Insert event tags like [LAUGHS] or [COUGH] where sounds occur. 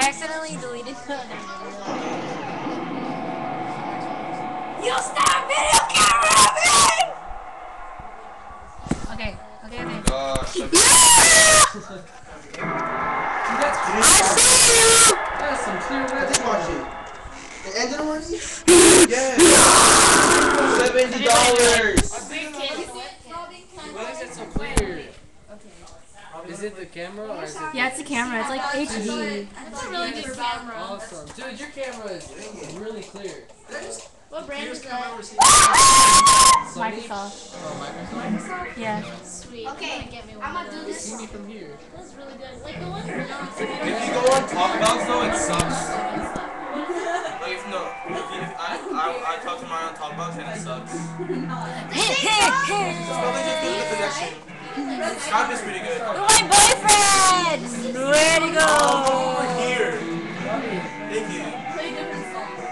Accidentally deleted so you stop video camera me! Okay, okay, okay. Uh, [LAUGHS] Gosh. That's I clear. see you! That's some clear I red. did watch it. It ended already? Yeah. Seventy dollars. Why is it so clear? Is it the camera or is it? Yeah, it's a camera. It's like HD. That's a really good camera. Awesome. Dude, your camera is really clear. What brand is that? Microsoft. Oh, Microsoft? Yeah. Sweet. Okay, get me one. I'm gonna do this. See me from here. This is really good. Like the one for now. If you go on TokBox though, it sucks. Like if no, if you, I, I, I talk to Mario on TokBox and it sucks. It's probably just due to the connection. Skype is pretty good. My boyfriend! Where'd he go? Play different songs.